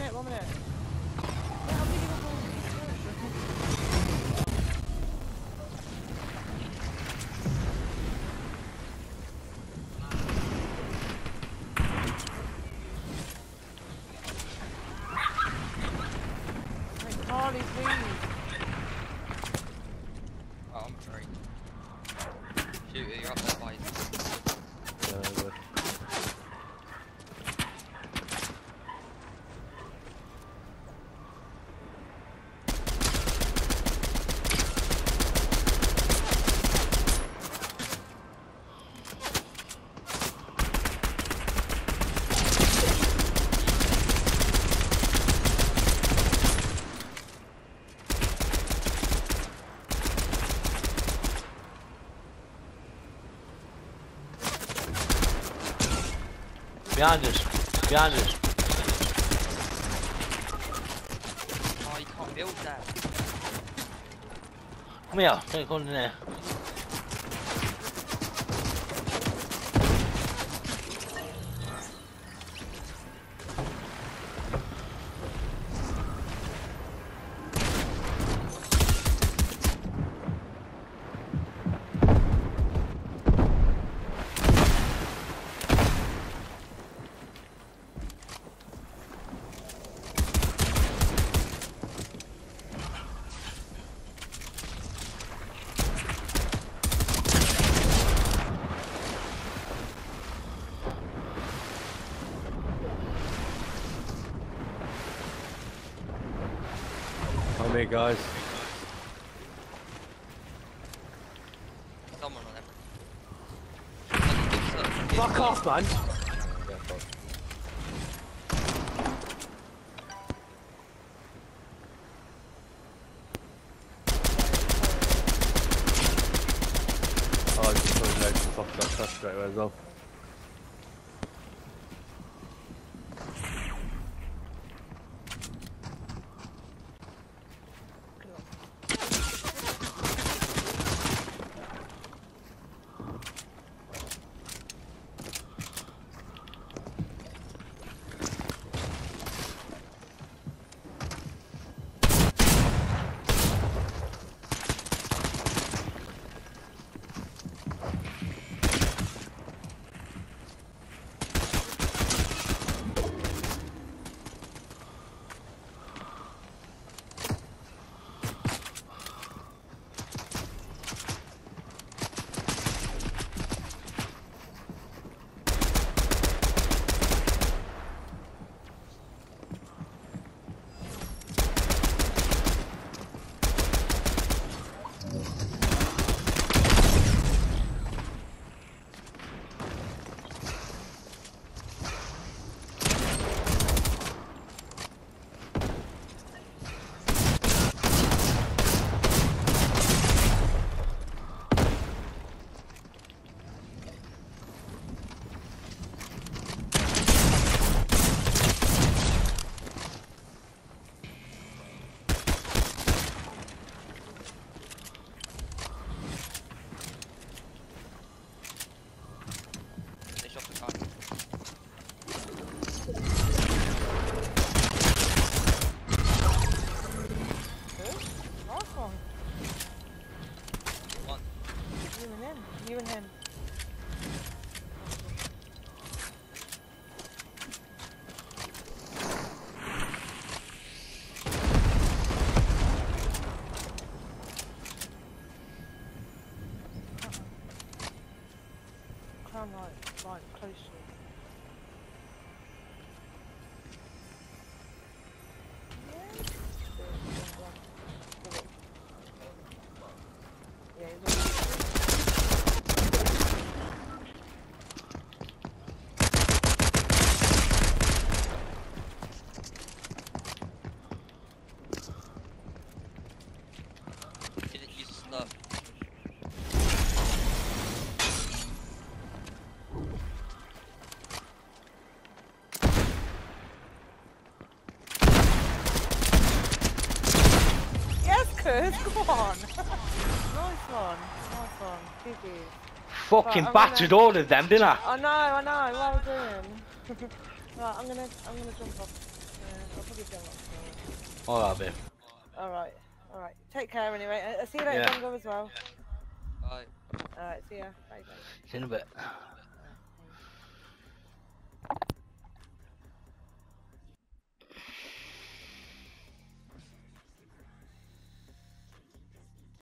minute, one minute. Carly, please. Oh, I'm sorry. Shoot, you're up there, mate. Uh, but- Behind us. Behind us. Oh, you can't build that. Come here. Don't go in there. Here, guys. Someone on. Fuck off, man. Oh, I just told you I can fuck that stuff straight away as well. You and him. You and him. Crown right, right, close to you. Yeah. Yeah, he's on the- Didn't use stuff. Yes, Kurt, come on. nice one, nice one. GG. Fucking I'm battered gonna- all of them, didn't I? I know, I know, well done. right, I'm gonna, I'm gonna jump off. I'll probably go on. Alright, babe. Alright, alright. Take care anyway. I- I'll see you later, Yeah. Bongo, as well. Bye. Alright, see ya. Bye, bye. See you in a bit.